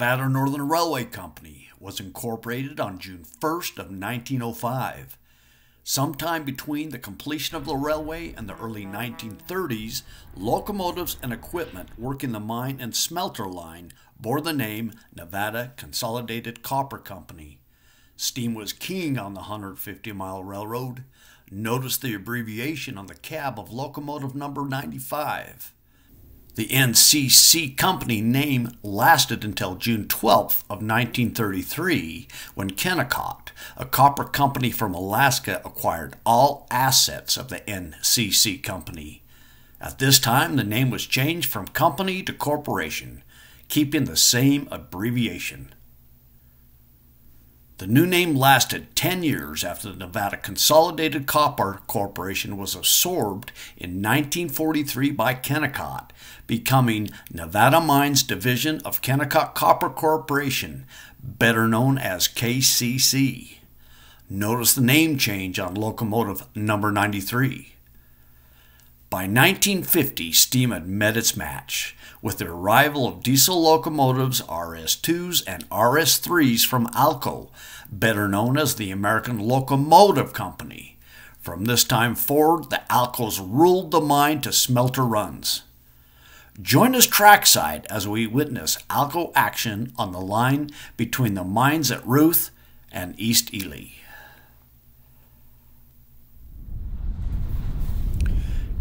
Nevada Northern Railway Company was incorporated on June 1st of 1905. Sometime between the completion of the railway and the early 1930s, locomotives and equipment working the mine and smelter line bore the name Nevada Consolidated Copper Company. Steam was king on the 150 mile railroad. Notice the abbreviation on the cab of locomotive number 95. The NCC company name lasted until June 12th of 1933 when Kennecott, a copper company from Alaska, acquired all assets of the NCC company. At this time, the name was changed from company to corporation, keeping the same abbreviation. The new name lasted 10 years after the Nevada Consolidated Copper Corporation was absorbed in 1943 by Kennecott, becoming Nevada Mines Division of Kennecott Copper Corporation, better known as KCC. Notice the name change on locomotive number 93. By 1950, steam had met its match. With the arrival of diesel locomotives RS2s and RS3s from Alco, better known as the American Locomotive Company. From this time forward, the Alcos ruled the mine to smelter runs. Join us trackside as we witness Alco action on the line between the mines at Ruth and East Ely.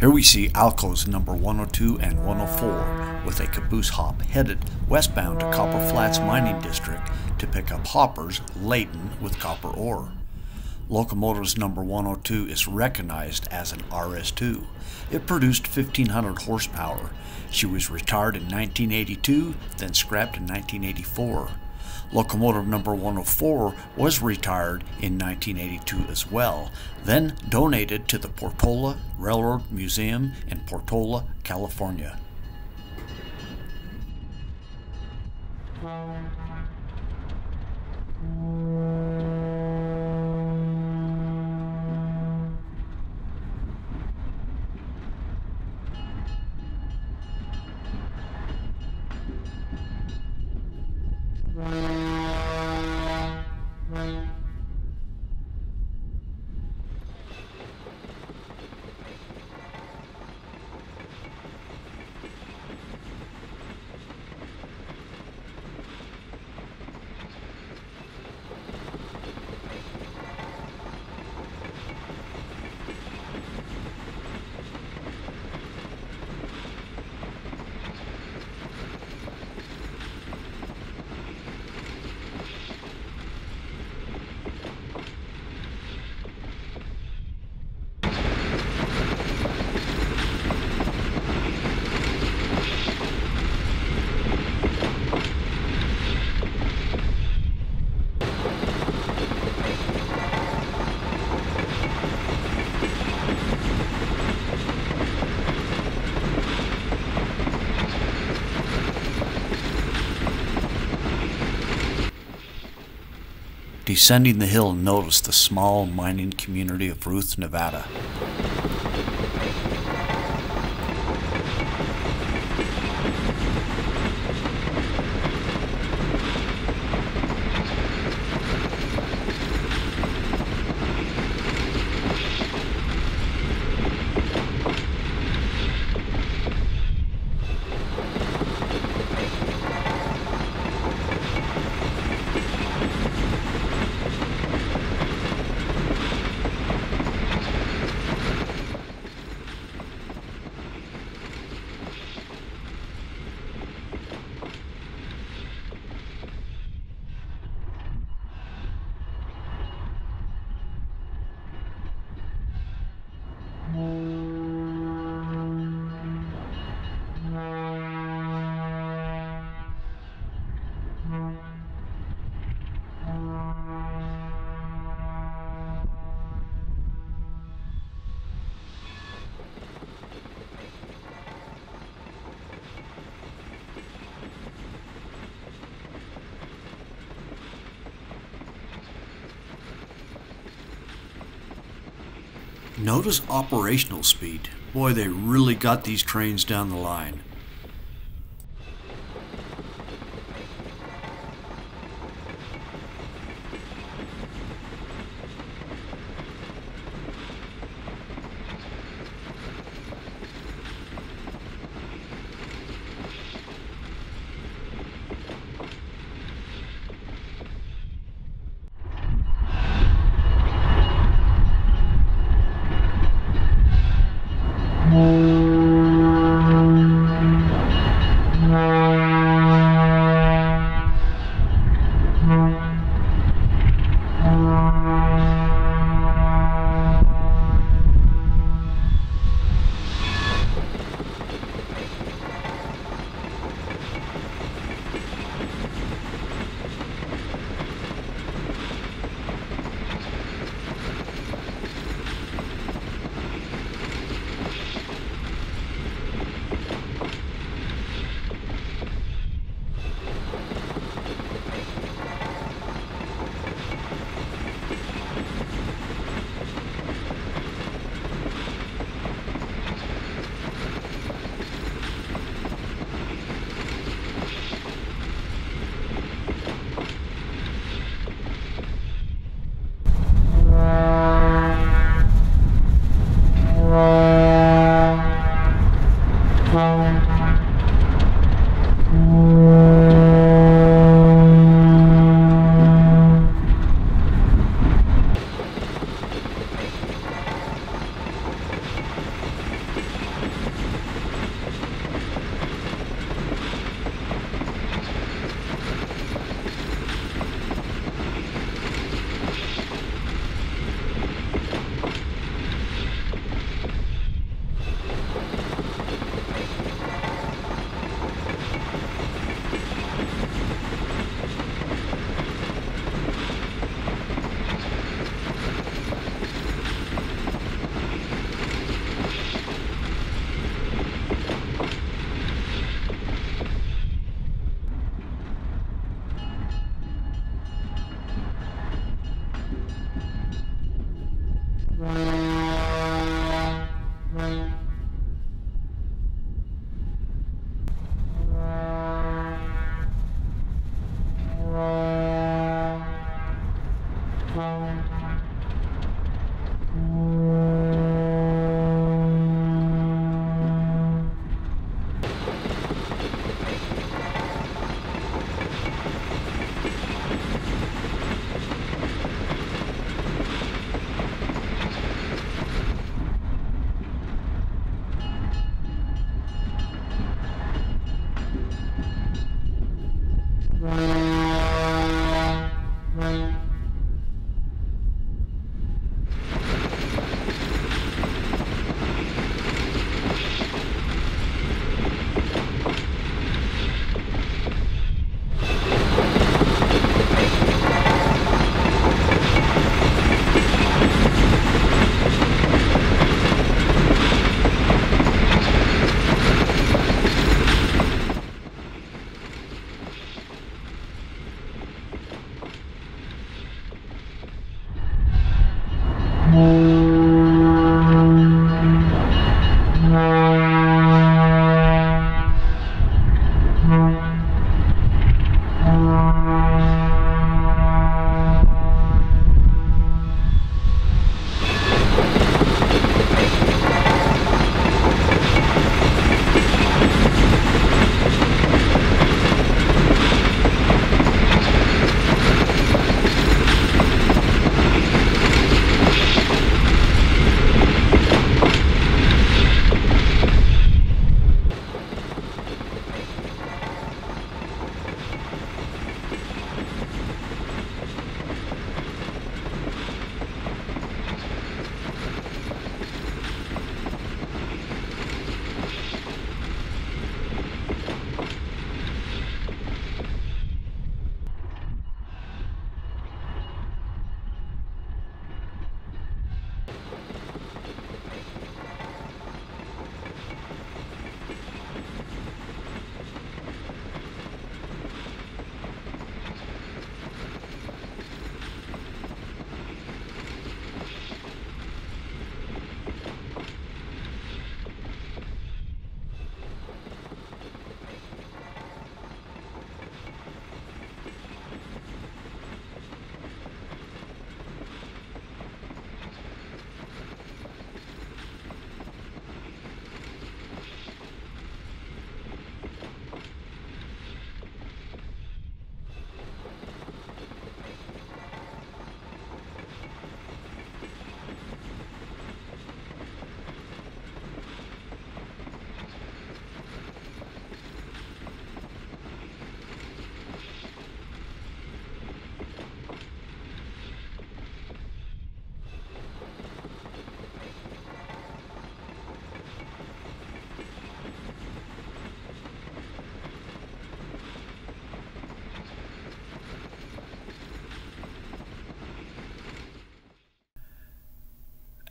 Here we see Alco's number 102 and 104 with a caboose hop headed westbound to Copper Flats Mining District to pick up hoppers laden with copper ore. Locomotive's number 102 is recognized as an RS2. It produced 1500 horsepower. She was retired in 1982, then scrapped in 1984. Locomotive number 104 was retired in 1982 as well, then donated to the Portola Railroad Museum in Portola, California. Descending the hill, noticed the small mining community of Ruth, Nevada. Notice operational speed. Boy, they really got these trains down the line.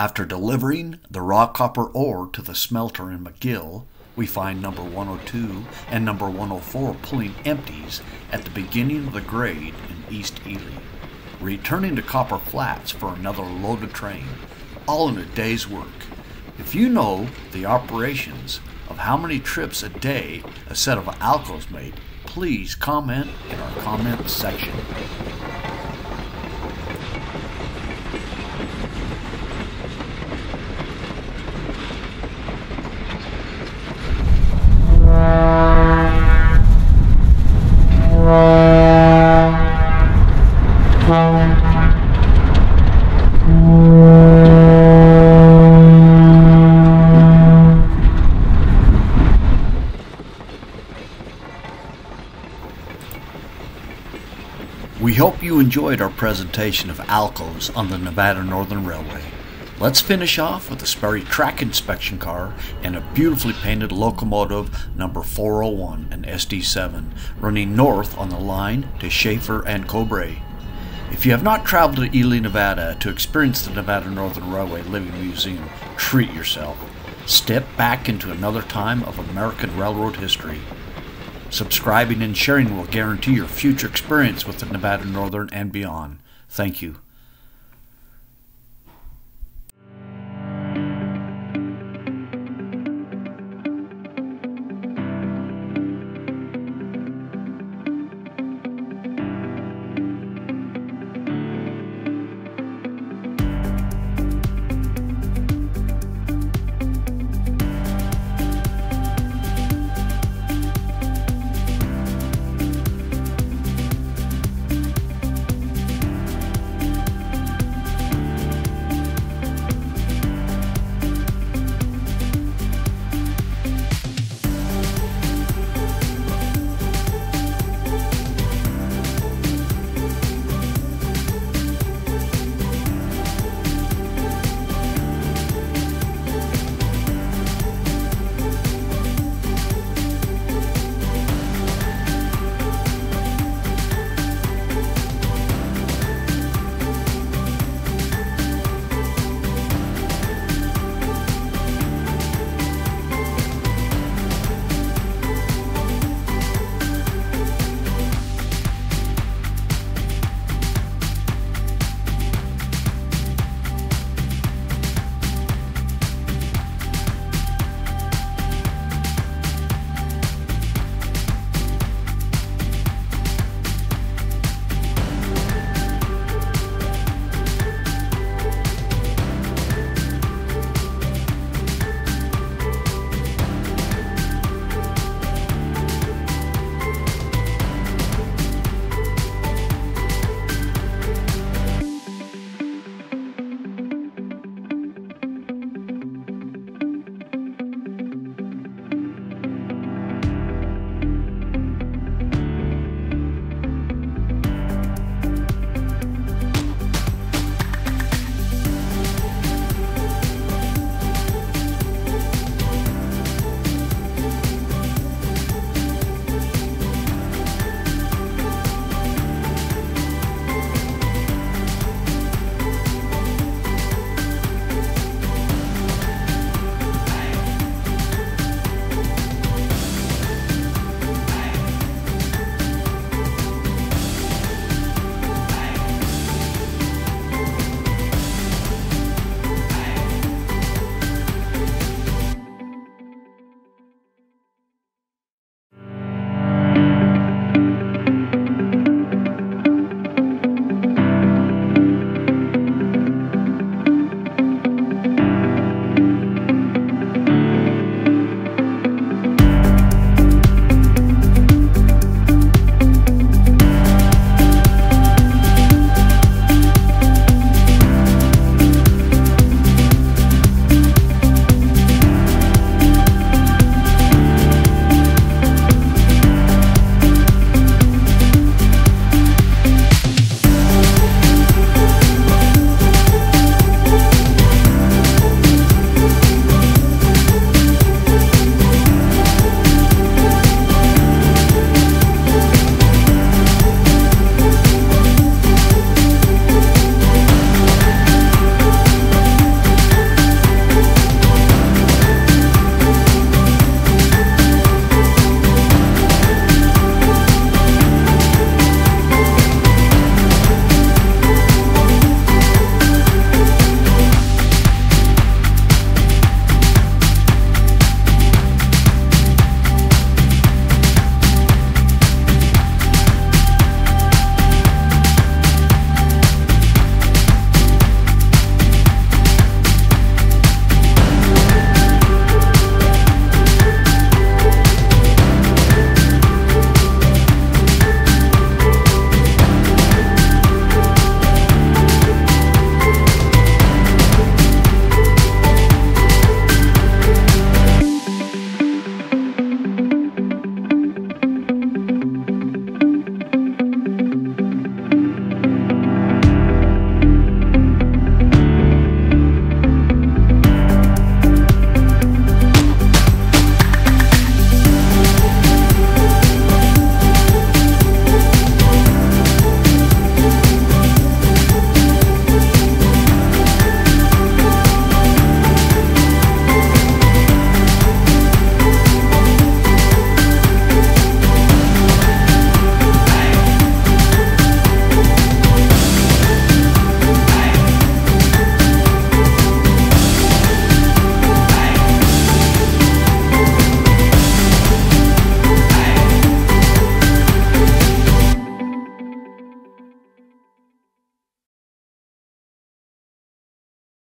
After delivering the raw copper ore to the smelter in McGill, we find number 102 and number 104 pulling empties at the beginning of the grade in East Ely, returning to Copper Flats for another loaded train, all in a day's work. If you know the operations of how many trips a day a set of Alcos made, please comment in our comment section. We hope you enjoyed our presentation of Alcos on the Nevada Northern Railway. Let's finish off with a Sperry track inspection car and a beautifully painted locomotive number 401 and SD7 running north on the line to Shafter and Cobre. If you have not traveled to Ely, Nevada to experience the Nevada Northern Railway Living Museum, treat yourself. Step back into another time of American railroad history. Subscribing and sharing will guarantee your future experience with the Nevada Northern and beyond. Thank you.